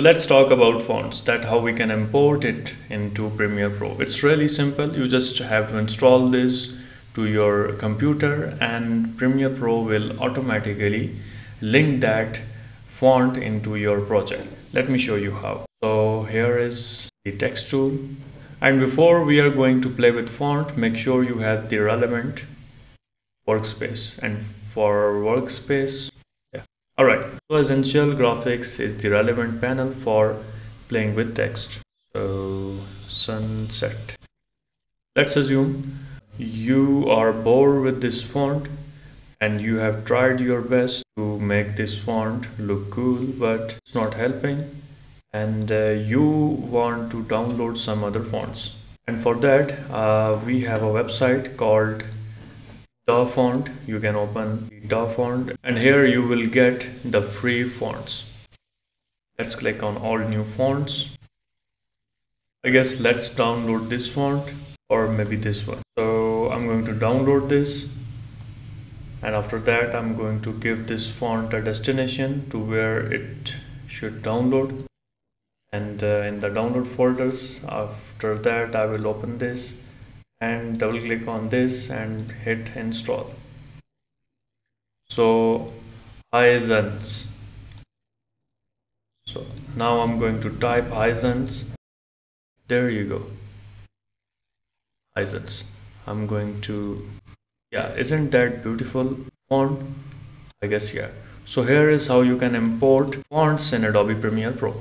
So let's talk about fonts that how we can import it into Premiere Pro. It's really simple. You just have to install this to your computer and Premiere Pro will automatically link that font into your project. Let me show you how. So here is the text tool and before we are going to play with font make sure you have the relevant workspace and for workspace all right. So essential graphics is the relevant panel for playing with text. So sunset. Let's assume you are bored with this font and you have tried your best to make this font look cool but it's not helping and uh, you want to download some other fonts. And for that uh, we have a website called DaFont you can open DaFont and here you will get the free fonts. Let's click on all new fonts. I guess let's download this font or maybe this one. So I'm going to download this and after that I'm going to give this font a destination to where it should download. And uh, in the download folders after that I will open this and double click on this and hit install. So Hisense. So now I'm going to type Hisense. There you go. Hisense. I'm going to yeah isn't that beautiful font? I guess yeah. So here is how you can import fonts in Adobe Premiere Pro